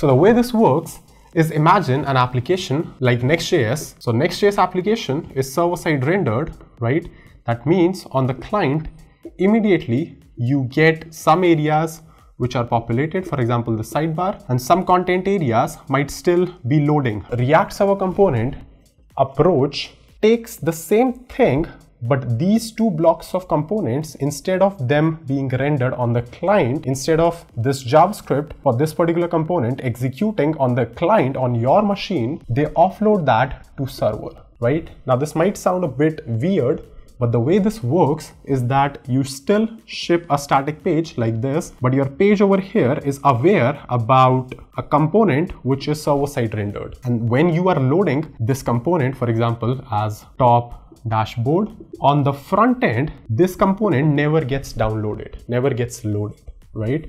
So the way this works is imagine an application like Next.js. So Next.js application is server-side rendered, right? That means on the client, immediately you get some areas which are populated, for example, the sidebar, and some content areas might still be loading. React Server Component approach takes the same thing but these two blocks of components instead of them being rendered on the client instead of this javascript for this particular component executing on the client on your machine they offload that to server right? Now this might sound a bit weird but the way this works is that you still ship a static page like this, but your page over here is aware about a component which is server side rendered. And when you are loading this component, for example, as top dashboard, on the front end, this component never gets downloaded, never gets loaded, right?